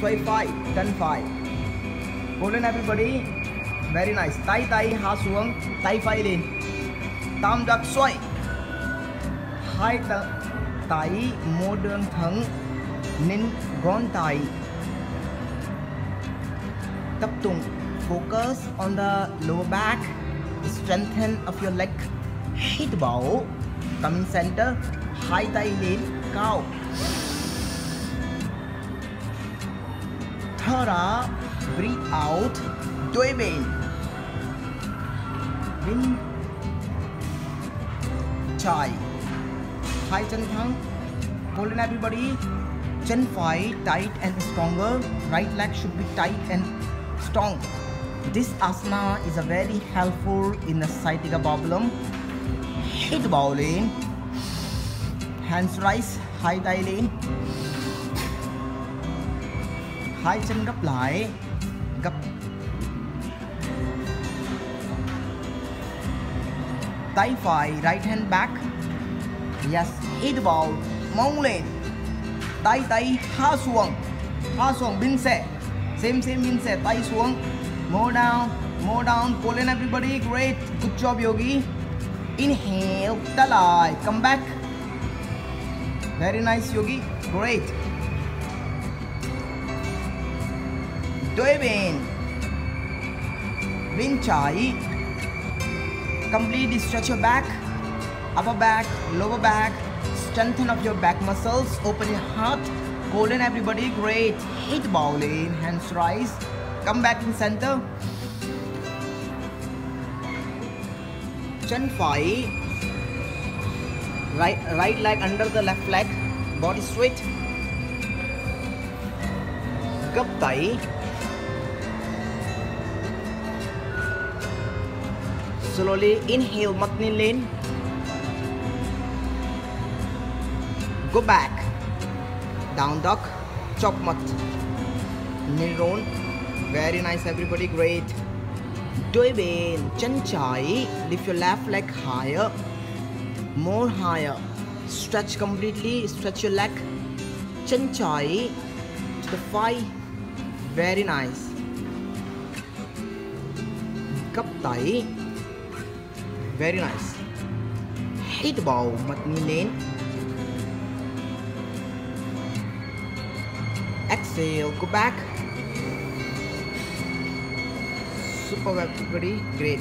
phải chân phải cố lên everybody. Very nice. Tai tai hạ xuống tay phải lên tam giác xoay hai tay một đường thẳng nên ngón tay tập trung. Focus on the lower back. Strengthen of your leg. Hit ball coming center. Hai tay lên cao thở ra breathe out đôi bên bên trái hai chân thẳng hold on everybody. Chân phải tight and stronger. Right leg should be tight and strong. This asana is a very helpful in the sciatica problem. Hit ball in hands rise hai tay hai chân gấp lại. Gấp. Tay phải right hand back. Yes hit ball. Mông lên. Tay tay hạ xuống. Hạ xuống bin sẽ same same bin sẽ tay xuống. More down more down. Pull in everybody. Great. Good job yogi. Inhale ta lại. Come back. Very nice yogi. Great bên bên trái completely stretch your back. Upper back lower back. Strengthen up your back muscles. Open your heart. Golden everybody. Great. Hit ball in. Hands rise. Come back in center. Chân phải right right leg under the left leg. Body straight gấp tay slowly inhale matni lên go back. Down dog chop mat. Knee roll very nice everybody great. Đôi bên chân trái lift your left leg higher. More higher. Stretch completely stretch your leg. Chân trái to the thigh. Very nice. Cấp tay very nice. Hit ball mặt nhìn exhale go back. Super everybody great